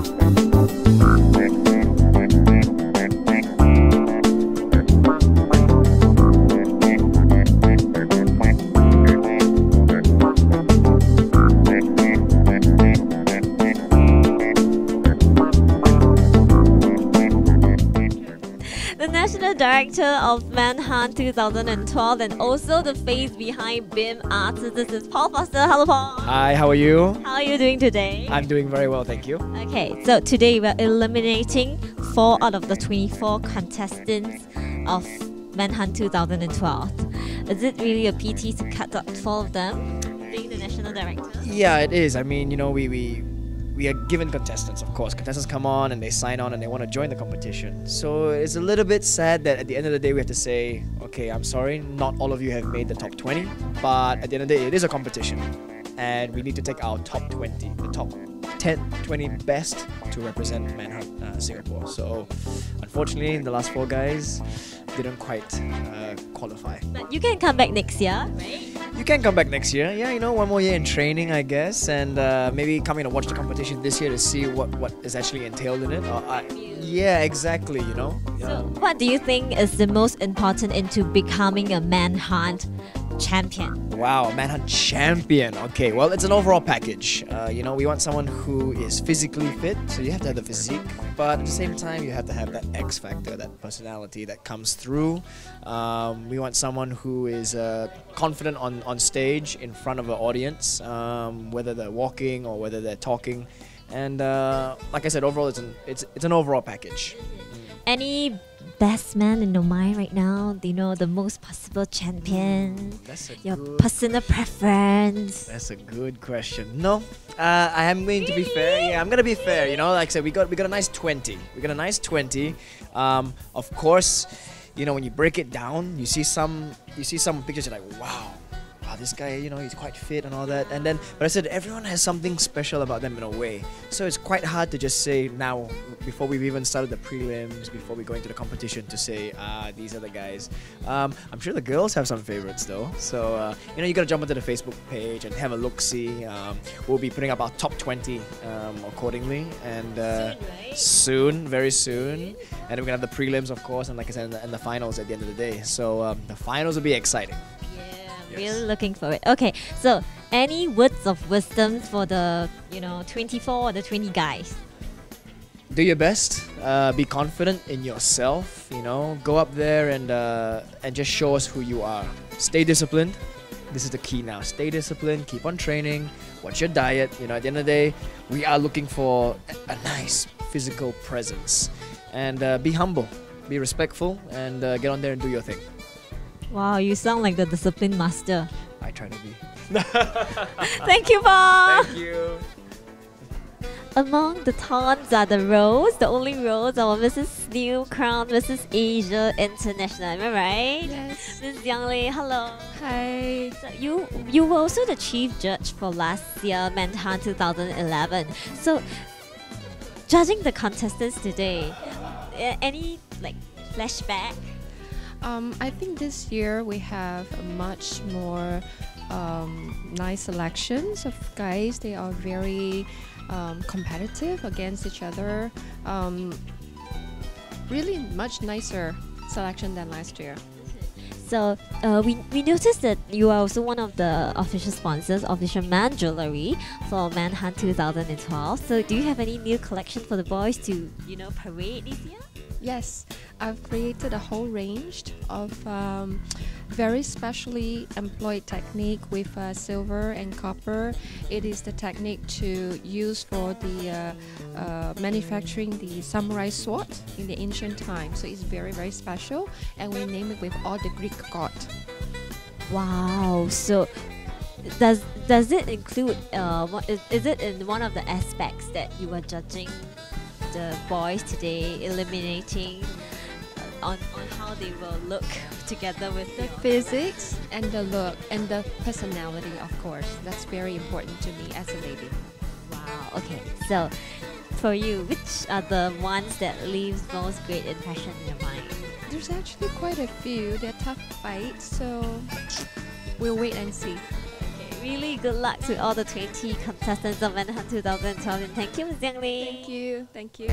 the Director of Manhunt 2012 and also the face behind BIM Arts. This is Paul Foster. Hello, Paul. Hi, how are you? How are you doing today? I'm doing very well, thank you. Okay, so today we're eliminating four out of the 24 contestants of Manhunt 2012. Is it really a PT to cut out four of them, being the national director? Yeah, it is. I mean, you know, we we we are given contestants, of course. Contestants come on and they sign on and they want to join the competition. So it's a little bit sad that at the end of the day we have to say, okay, I'm sorry, not all of you have made the top 20, but at the end of the day it is a competition. And we need to take our top 20, the top 10, 20 best to represent Manhunt uh, Singapore. So unfortunately, the last four guys didn't quite uh, qualify. But you can come back next year, right? You can come back next year. Yeah, you know, one more year in training, I guess, and uh, maybe coming to watch the competition this year to see what what is actually entailed in it. Or, uh, yeah, exactly. You know. So, what do you think is the most important into becoming a manhunt champion? Wow, manhunt champion. Okay, well, it's an overall package. Uh, you know, we want someone who is physically fit, so you have to have the physique, but at the same time, you have to have that X factor, that personality that comes through. Um, we want someone who is uh, confident on, on stage in front of an audience, um, whether they're walking or whether they're talking. And uh, like I said, overall, it's an it's it's an overall package. Any best man in your mind right now? Do you know the most possible champion? That's a Your personal preference? That's a good question. No, uh, I am going to be fair. Yeah, I'm gonna be fair. You know, like I said, we got we got a nice twenty. We got a nice twenty. Um, of course, you know when you break it down, you see some you see some pictures. You're like, wow, wow, this guy, you know, he's quite fit and all that. And then, but I said everyone has something special about them in a way. So it's quite hard to just say now before we've even started the prelims, before we go into the competition, to say ah these are the guys. Um, I'm sure the girls have some favorites though. So uh, you know you gotta jump onto the Facebook page and have a look. See, um, we'll be putting up our top 20 um, accordingly, and uh, Soon, right? soon, very soon. And we're gonna have the prelims, of course, and like I said, and the, and the finals at the end of the day. So um, the finals will be exciting. Really looking for it. Okay, so any words of wisdom for the you know 24 or the 20 guys? do your best. Uh, be confident in yourself. You know, go up there and uh, and just show us who you are. Stay disciplined. This is the key now. Stay disciplined. Keep on training. Watch your diet. You know, at the end of the day, we are looking for a, a nice physical presence. And uh, be humble. Be respectful. And uh, get on there and do your thing. Wow, you sound like the discipline master. I try to be. Thank you, Paul. Thank you. Among the tons are the roles. The only roles are Mrs. New Crown, Mrs. Asia International. Am I right? Yes. Miss Yang Lei, hello. Hi. So you you were also the chief judge for last year Manhunt 2011. So judging the contestants today, any like flashback? Um, I think this year we have a much more um, nice selections of guys. They are very um, competitive against each other. Um, really much nicer selection than last year. So uh, we, we noticed that you are also one of the official sponsors of Fisherman Jewelry for Manhunt 2012. So do you have any new collection for the boys to you know parade this year? Yes, I've created a whole range of um, very specially employed technique with uh, silver and copper. It is the technique to use for the uh, uh, manufacturing the samurai sword in the ancient time. So it's very very special, and we name it with all the Greek god. Wow. So does does it include uh what is, is it in one of the aspects that you were judging the boys today eliminating uh, on on how they will look together with The the physics and the look and the personality, of course, that's very important to me as a lady. Wow. Okay. So for you, which are the ones that leaves most great impression in your mind? There's actually quite a few. They're tough fights, so we'll wait and see. Really good luck to all the 20 contestants of Manhunt 2012 and thank you, Ms. Yang. Thank you. Thank you.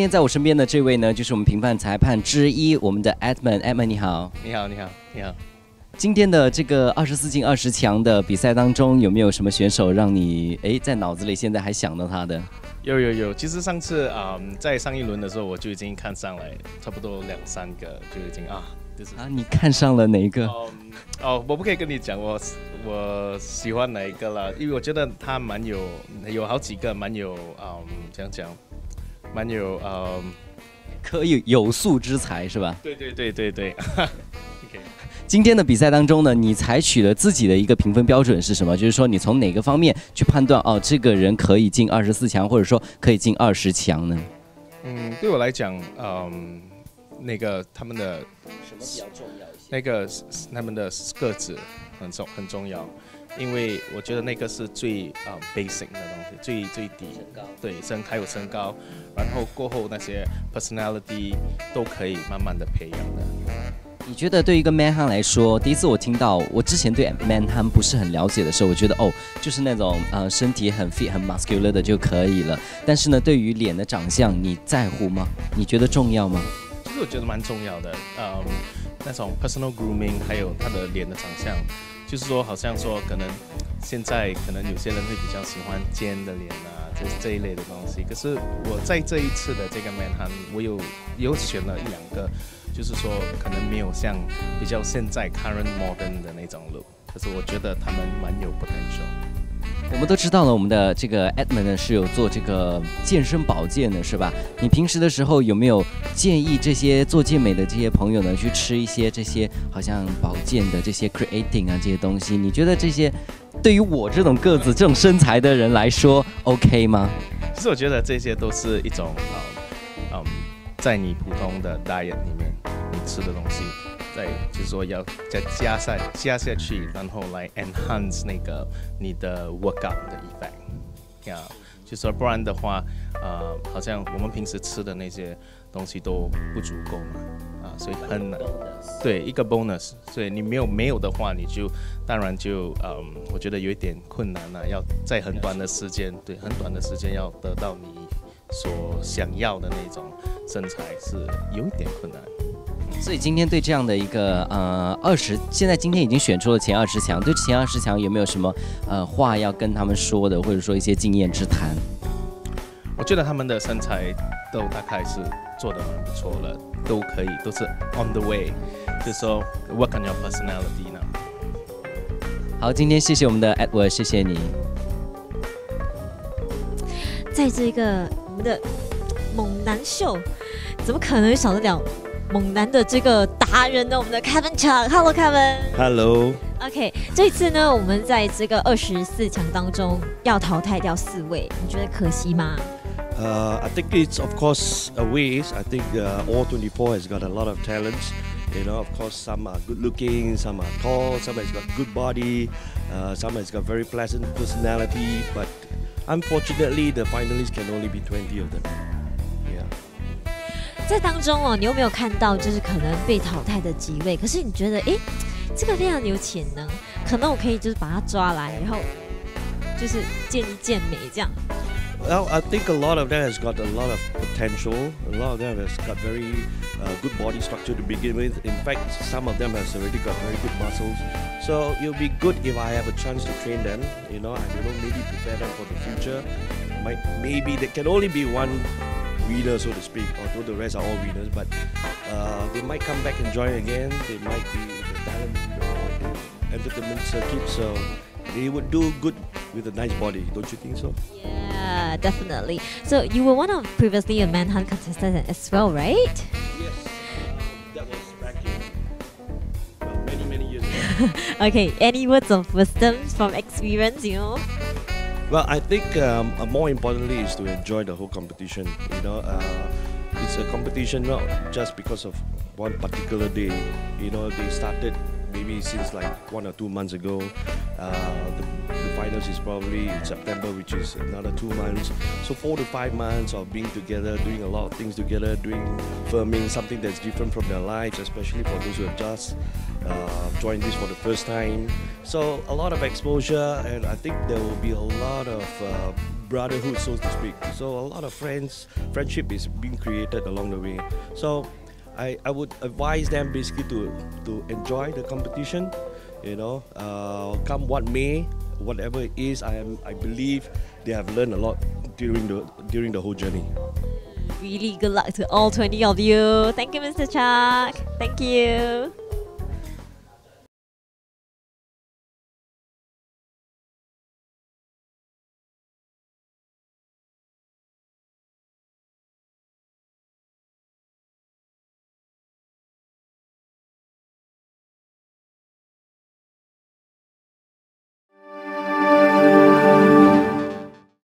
天在我身边的这位呢，就是我们评判裁判之一，我们的 Edmund。Edmund 你好，你好，你好，你好。今天的这个二十四进二十强的比赛当中，有没有什么选手让你哎在脑子里现在还想到他的？有有有，其实上次啊、嗯在上一轮的时候我就已经看上来，差不多两三个就已经啊，就是啊，你看上了哪一个？嗯哦，我不可以跟你讲我我喜欢哪一个了，因为我觉得他蛮有有好几个蛮有嗯，怎样讲，蛮有呃，可以有素之才是吧？对对对对对。今天的比赛当中呢，你采取了自己的一个评分标准是什么？就是说你从哪个方面去判断哦，这个人可以进二十四强，或者说可以进二十强呢？嗯，对我来讲，嗯，那个他们的什么比较重要一些？那个他们的个子很重很重要，因为我觉得那个是最啊、basic 的东西，最最低，高。对身还有身高，然后过后那些 personality 都可以慢慢的培养的。你觉得对于一个 man han 来说，第一次我听到，我之前对 man han 不是很了解的时候，我觉得哦，就是那种呃身体很 fit 很 muscular 的就可以了。但是呢，对于脸的长相，你在乎吗？你觉得重要吗？其实我觉得蛮重要的，嗯，那种 personal grooming，还有他的脸的长相，就是说，好像说，可能现在可能有些人会比较喜欢尖的脸啊，就是这一类的东西。可是我在这一次的这个 man hunt，我有有选了一两个，就是说可能没有像比较现在 current modern 的那种 look。可是我觉得他们蛮有 potential。我们都知道了，我们的这个 Edmund 呢是有做这个健身保健的，是吧？你平时的时候有没有建议这些做健美的这些朋友呢，去吃一些这些好像保健的这些 creating 啊这些东西？你觉得这些对于我这种个子、这种身材的人来说 OK 吗？其实我觉得这些都是一种呃嗯，在你普通的 diet 里面你吃的东西。再就是说要再加上加下去，然后来 enhance 那个你的 workout 的 effect，呀，就说不然的话，呃，好像我们平时吃的那些东西都不足够嘛，啊，所以很难，对，一个 bonus，所以你没有没有的话，你就当然就嗯，我觉得有一点困难了，要在很短的时间，对，很短的时间要得到你所想要的那种身材是有一点困难。所以今天对这样的一个呃二十，现在今天已经选出了前二十强，对前二十强有没有什么呃话要跟他们说的，或者说一些经验之谈？我觉得他们的身材都大概是做的蛮不错了，都可以，都是 on the way，就是说 work on your personality 呢。好，今天谢谢我们的 Edward，谢谢你。在这个我们的猛男秀，怎么可能少得了？猛男的这个达人呢，我们的 Kevin Chang，Hello Kevin。Hello。OK，这次呢，我们在这个二十四强当中要淘汰掉四位，你觉得可惜吗 ？Uh, I think it's of course a waste. I think uh, all 24 has got a lot of talents. You know, of course, some are good looking, some are tall, some has got good body, uh, some has got very pleasant personality. But unfortunately, the finalists can only be 20 of them. 在当中哦，你有没有看到就是可能被淘汰的几位？可是你觉得，哎，这个非常有潜能，可能我可以就是把他抓来，然后就是见一见美这样。 Well, I think a lot of them has got a lot of potential. A lot of them has got very uh, good body structure to begin with. In fact, some of them has already got very good muscles. So it'll be good if I have a chance to train them. You know, I don't know, maybe prepare them for the future. Might maybe there can only be one winner, so to speak, although the rest are all winners. But uh, they might come back and join again. They might be the talent entertainment circuit, so they would do good with a nice body, don't you think so? Yeah, definitely. So you were one of previously a manhunt contestant as well, right? Yes, that was back in well, many many years ago. okay, any words of wisdom from experience, you know? Well, I think um, uh, more importantly is to enjoy the whole competition. You know, uh, it's a competition not just because of one particular day. You know, they started maybe since like one or two months ago. Uh, the, the, finals is probably in September, which is another two months. So four to five months of being together, doing a lot of things together, doing filming something that's different from their lives, especially for those who have just uh, joined this for the first time. So a lot of exposure, and I think there will be a lot of uh, brotherhood, so to speak. So a lot of friends, friendship is being created along the way. So I, I would advise them basically to to enjoy the competition. You know, uh, come what may, whatever it is, I am I believe they have learned a lot during the during the whole journey. Really good luck to all 20 of you. Thank you, Mr. Chuck. Thank you.